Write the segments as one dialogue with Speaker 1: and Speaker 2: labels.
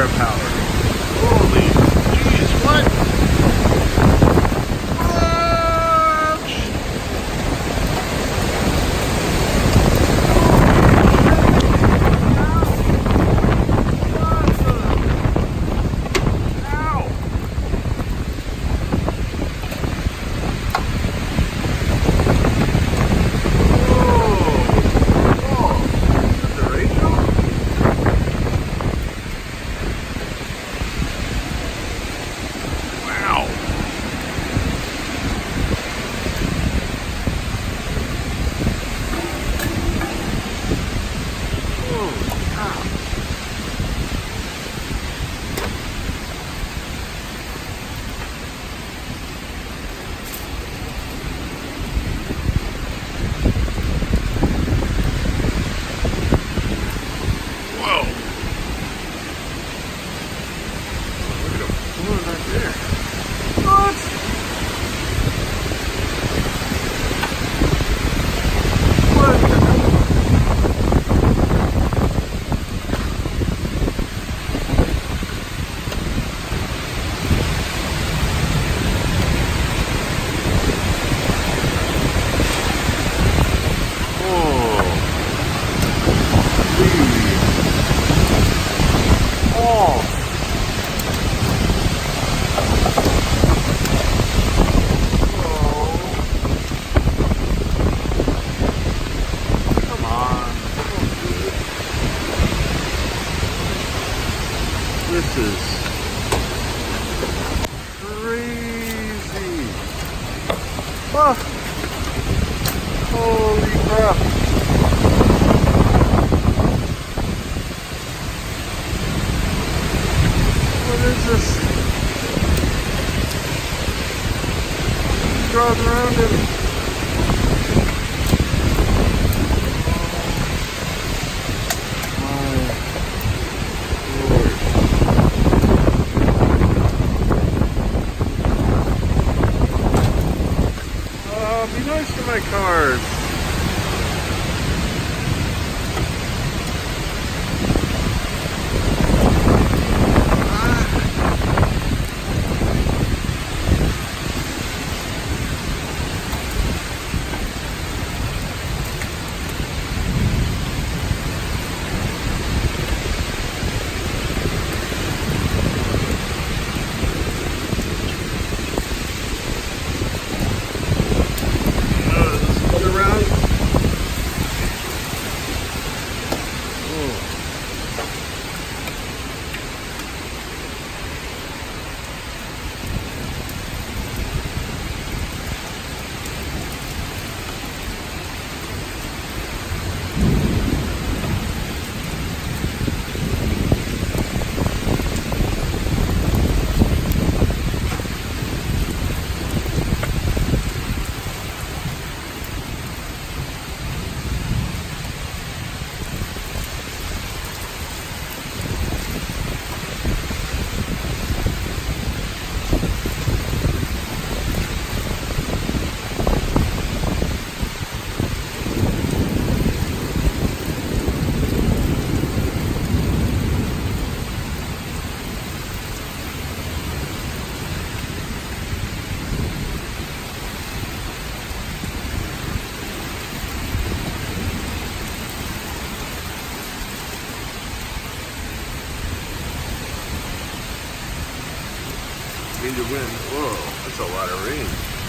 Speaker 1: firepower. Holy, jeez, what? crazy. Oh, holy crap. Cars. Wind to wind. Whoa, that's a lot of rain.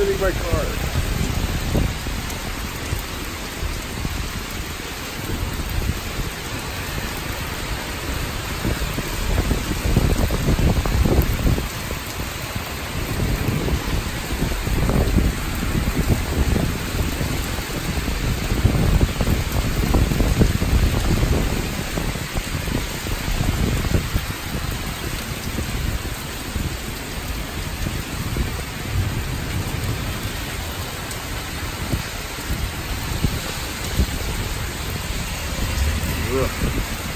Speaker 1: Stop my car. favor.